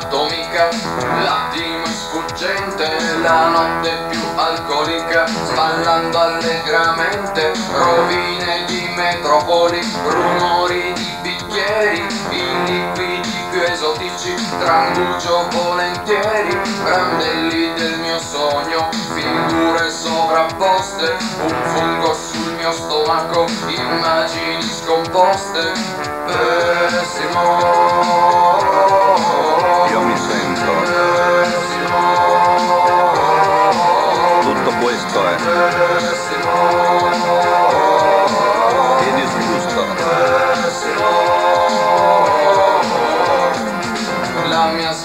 atomica L'attimo sfuggente, la notte più alcolica sballando allegramente, rovine di metropoli Rumori di bicchieri, i liquidi più esotici Tranducio volentieri, brandelli del mio sogno Figure sovrapposte, un fungo sul mio stomaco Immagini scomposte, pessimo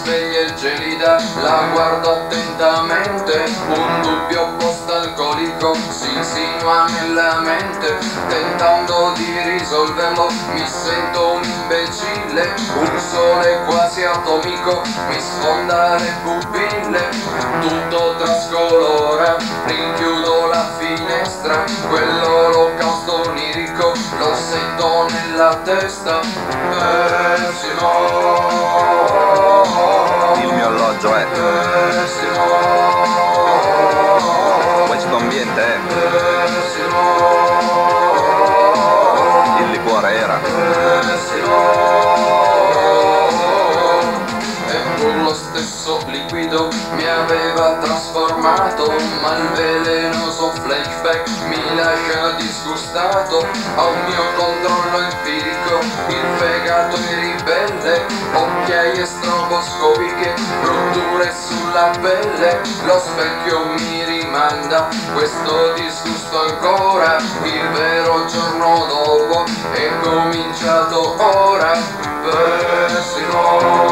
sveglia è gelida, la guardo attentamente. Un dubbio post-alcolico si insinua nella mente. Tentando di risolverlo mi sento un imbecille. Un sole quasi atomico mi sfonda le pupille. Tutto trascolora, rinchiudo la finestra. Quell'olocausto onirico lo sento nella testa. Pessimo è. Pessimo, Questo ambiente è. pessimo, Il liquore era. Eppur lo stesso liquido mi aveva trasformato Ma il velenoso flashback mi lascia disgustato A un mio controllo empirico il occhiaie stroboscopiche, rotture sulla pelle, lo specchio mi rimanda questo disgusto ancora, il vero giorno dopo è cominciato ora, pessimo.